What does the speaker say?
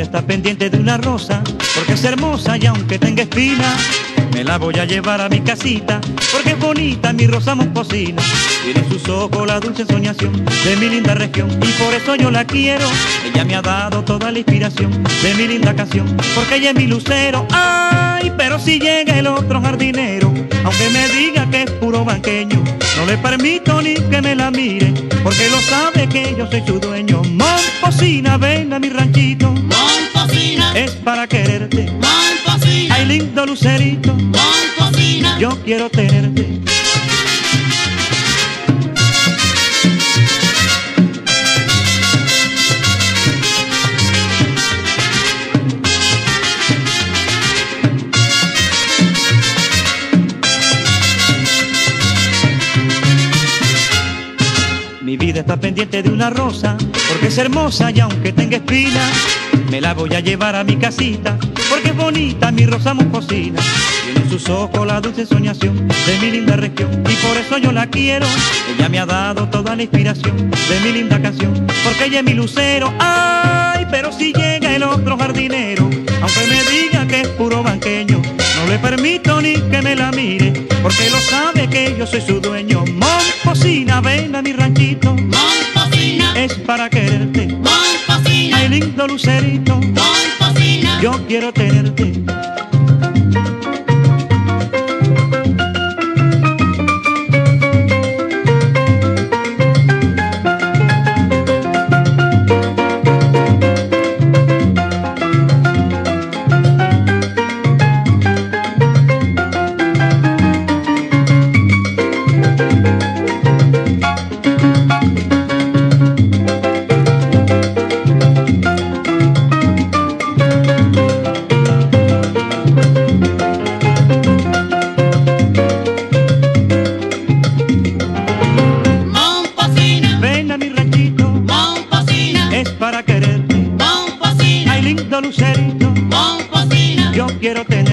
está pendiente de una rosa, porque es hermosa y aunque tenga espina, me la voy a llevar a mi casita, porque es bonita mi rosa mosposina. Tiene en sus ojos la dulce soñación de mi linda región, y por eso yo la quiero. Ella me ha dado toda la inspiración de mi linda canción, porque ella es mi lucero. Ay, pero si llega el otro jardinero, aunque me banqueño, no le permito ni que me la mire, porque lo sabe que yo soy su dueño. Momposina, ven a mi ranchito, Momposina, es para quererte. Momposina, Ay, lindo lucerito, Momposina, yo quiero tenerte. Mi vida está pendiente de una rosa, porque es hermosa y aunque tenga espinas, me la voy a llevar a mi casita, porque es bonita mi rosa mosposina. Tiene en sus ojos la dulce soñación de mi linda región, y por eso yo la quiero. Ella me ha dado toda la inspiración de mi linda canción, porque ella es mi lucero. Ay, pero si llega el otro jardinero, aunque me diga que es puro banqueño, no le permito ni que me la mire, porque lo sabe que yo soy su dueño. Momposina, ven a mi ranchito, Momposina, es para quererte. Momposina, Ay, lindo lucerito, Momposina, yo quiero tenerte. Lucerito, Momposina, yo quiero tenerte.